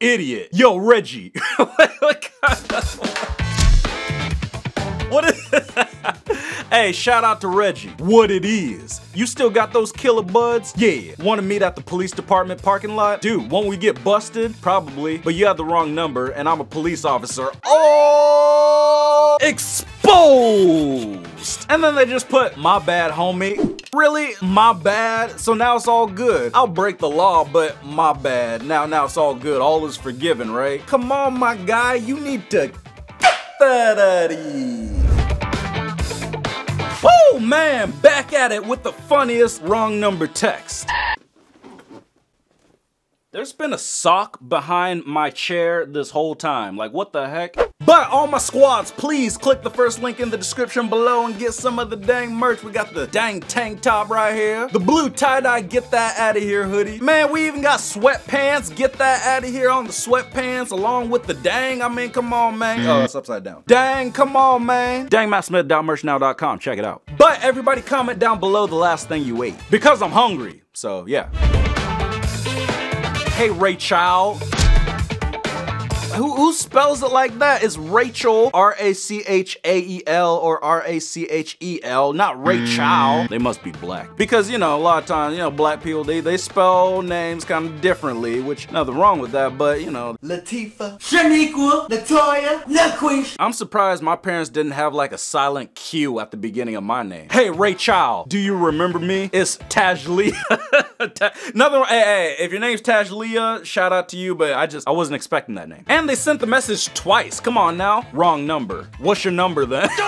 idiot. Yo, Reggie. what is Hey, shout out to Reggie. What it is. You still got those killer buds? Yeah. Wanna meet at the police department parking lot? Dude, won't we get busted? Probably. But you have the wrong number and I'm a police officer. Oh! Exposed! And then they just put, my bad, homie. Really? My bad? So now it's all good. I'll break the law, but my bad. Now, now it's all good. All is forgiven, right? Come on, my guy. You need to get that out of here. Oh man, back at it with the funniest wrong number text. There's been a sock behind my chair this whole time. Like, what the heck? But all my squads, please click the first link in the description below and get some of the dang merch. We got the dang tank top right here. The blue tie-dye, get that out of here hoodie. Man, we even got sweatpants. Get that out of here on the sweatpants along with the dang. I mean, come on, man. Oh, it's upside down. Dang, come on, man. Dangmattsmith.merchnow.com. Check it out. But everybody comment down below the last thing you ate. Because I'm hungry. So, yeah. Hey, Rachel. Who, who spells it like that? It's Rachel, R-A-C-H-A-E-L or R-A-C-H-E-L, not Rachel. Mm. They must be black. Because, you know, a lot of times, you know, black people, they, they spell names kind of differently, which nothing wrong with that, but, you know. Latifah, Shaniqua, Latoya, LaQuisha. I'm surprised my parents didn't have like a silent Q at the beginning of my name. Hey, Rachel, do you remember me? It's Tajlia. Another one, hey, hey, if your name's Tajlia, shout out to you, but I just, I wasn't expecting that name. And they sent the message twice. Come on now. Wrong number. What's your number then?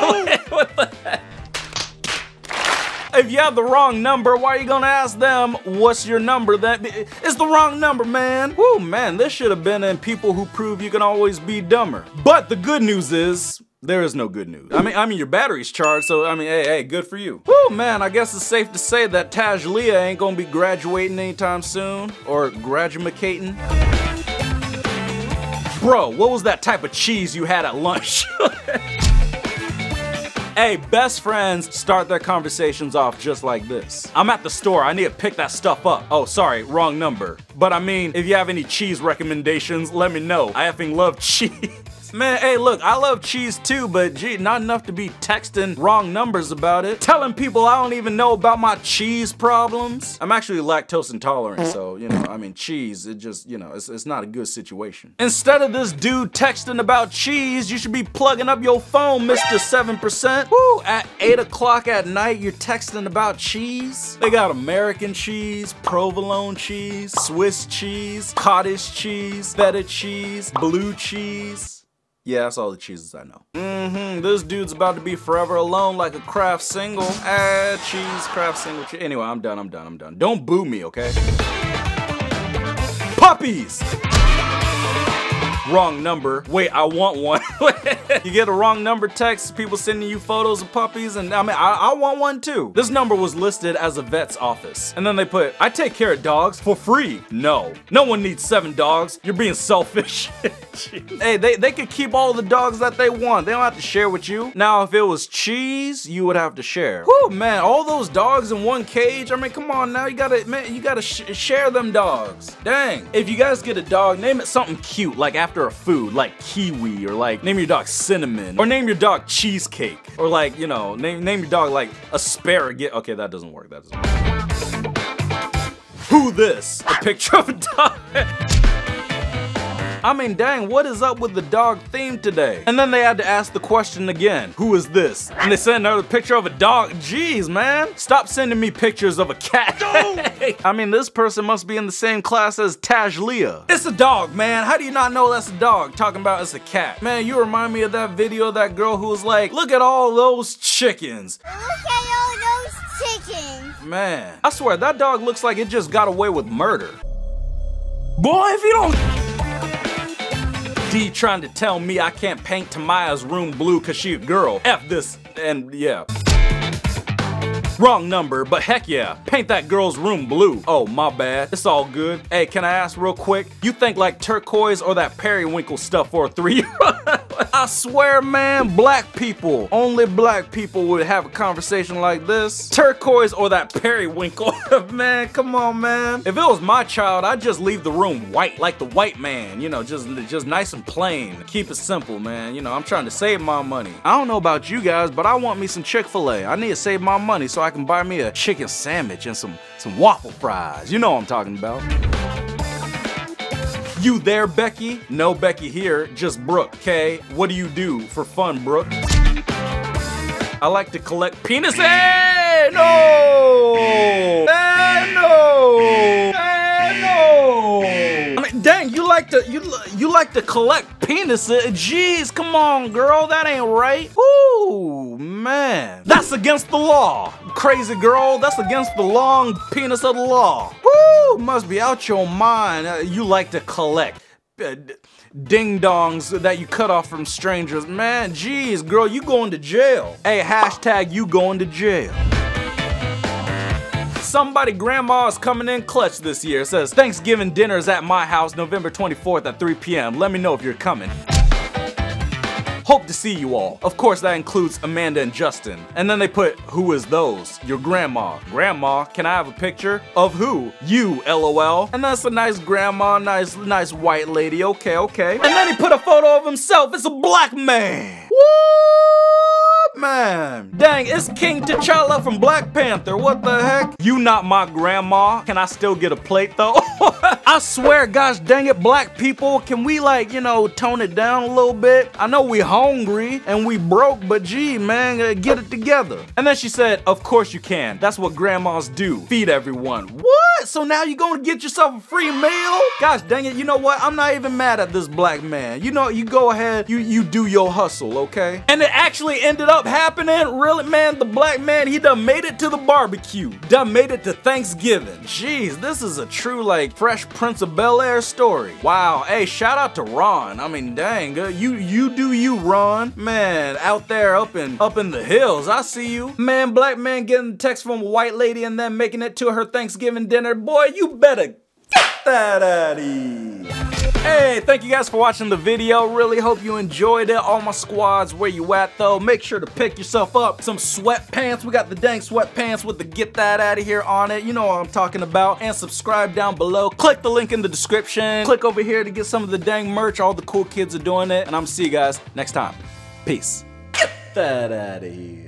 what the heck? If you have the wrong number, why are you gonna ask them what's your number? That it's the wrong number, man. Whoo, man, this should have been in people who prove you can always be dumber. But the good news is there is no good news. I mean, I mean, your battery's charged, so I mean, hey, hey, good for you. Whoo, man, I guess it's safe to say that Tajlia ain't gonna be graduating anytime soon, or graduating. Bro, what was that type of cheese you had at lunch? Hey, best friends start their conversations off just like this. I'm at the store, I need to pick that stuff up. Oh, sorry, wrong number. But I mean, if you have any cheese recommendations, let me know. I effing love cheese. Man, hey, look, I love cheese too, but gee, not enough to be texting wrong numbers about it. Telling people I don't even know about my cheese problems. I'm actually lactose intolerant, so, you know, I mean, cheese, it just, you know, it's, it's not a good situation. Instead of this dude texting about cheese, you should be plugging up your phone, Mr. 7%. Woo, at 8 o'clock at night, you're texting about cheese? They got American cheese, provolone cheese, Swiss cheese, cottage cheese, feta cheese, blue cheese. Yeah, that's all the cheeses I know. Mm-hmm, this dude's about to be forever alone like a Kraft single. Ah, cheese, Kraft single. Anyway, I'm done, I'm done, I'm done. Don't boo me, okay? Puppies! Wrong number. Wait, I want one. you get a wrong number text, people sending you photos of puppies, and I mean, I, I, want one too. This number was listed as a vet's office. And then they put, I take care of dogs for free. No, no one needs seven dogs. You're being selfish. hey, they, they could keep all the dogs that they want. They don't have to share with you. Now, if it was cheese, you would have to share. Whew, man, all those dogs in one cage. I mean, come on now, you gotta, man, you gotta sh share them dogs. Dang. If you guys get a dog, name it something cute, like after a food, like kiwi, or like name your dog cinnamon, or name your dog cheesecake, or like, you know, name, name your dog like asparagus. Okay, that doesn't work, that doesn't work. Who this? A picture of a dog. I mean, dang, what is up with the dog theme today? And then they had to ask the question again, who is this? And they sent another picture of a dog. Jeez, man. Stop sending me pictures of a cat. I mean, this person must be in the same class as Tajlia. It's a dog, man. How do you not know that's a dog? Talking about it's a cat. Man, you remind me of that video of that girl who was like, look at all those chickens. Look at all those chickens. Man, I swear, that dog looks like it just got away with murder. Boy, if you don't... D trying to tell me I can't paint Tamaya's room blue cause she a girl. F this, and yeah. Wrong number, but heck yeah, paint that girl's room blue. Oh, my bad. It's all good. Hey, can I ask real quick? You think like turquoise or that periwinkle stuff for a three-year-old? I swear, man, black people, only black people would have a conversation like this. Turquoise or that periwinkle. man, come on, man. If it was my child, I'd just leave the room white, like the white man, you know, just, just nice and plain. Keep it simple, man. You know, I'm trying to save my money. I don't know about you guys, but I want me some Chick-fil-A. I need to save my money so I can buy me a chicken sandwich and some, some waffle fries. You know what I'm talking about. You there, Becky? No Becky here, just Brooke, okay? What do you do for fun, Brooke? I like to collect penis. Hey, no! No! Dang, you like to you you like to collect penises? Jeez, come on, girl, that ain't right. Ooh, man, that's against the law, crazy girl. That's against the long penis of the law. Woo, must be out your mind. Uh, you like to collect. Uh, ding dongs that you cut off from strangers. Man, jeez, girl, you going to jail. Hey, hashtag you going to jail. Somebody grandma's coming in clutch this year. It says, Thanksgiving dinner is at my house November 24th at 3 p.m. Let me know if you're coming. Hope to see you all. Of course, that includes Amanda and Justin. And then they put, who is those? Your grandma. Grandma, can I have a picture? Of who? You, lol. And that's a nice grandma, nice, nice white lady. Okay, okay. And then he put a photo of himself. It's a black man. What, man? Dang, it's King T'Challa from Black Panther. What the heck? You not my grandma. Can I still get a plate though? I swear, gosh dang it, black people, can we like, you know, tone it down a little bit? I know we hungry and we broke, but gee, man, uh, get it together. And then she said, of course you can. That's what grandmas do. Feed everyone. What? So now you're gonna get yourself a free meal? Gosh dang it, you know what? I'm not even mad at this black man. You know, you go ahead, you, you do your hustle, okay? And it actually ended up happening. Really, man, the black man, he done made it to the barbecue. Done made it to Thanksgiving. Jeez, this is a true, like, fresh Prince of Bel-Air story. Wow, hey, shout out to Ron. I mean, dang, uh, you you do you, Ron. Man, out there up in up in the hills, I see you. Man, black man getting text from a white lady and then making it to her Thanksgiving dinner. Boy, you better Hey, thank you guys for watching the video. Really hope you enjoyed it. All my squads, where you at though? Make sure to pick yourself up some sweatpants. We got the dang sweatpants with the get that out of here on it. You know what I'm talking about. And subscribe down below. Click the link in the description. Click over here to get some of the dang merch. All the cool kids are doing it. And I'm gonna see you guys next time. Peace. Get that out of here.